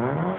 Mm-hmm.